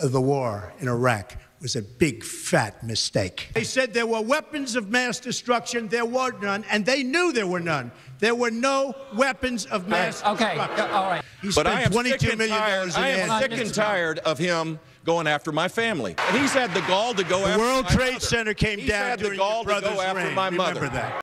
of the war in Iraq was a big, fat mistake. They said there were weapons of mass destruction. There were none, and they knew there were none. There were no weapons of mass Okay, destruction. all right. He But I'm sick dollars and in I am sick and tired of him going after my family. And he's had the gall to go The after World my Trade mother. Center came He's down had the gall to go after reign. my Remember that.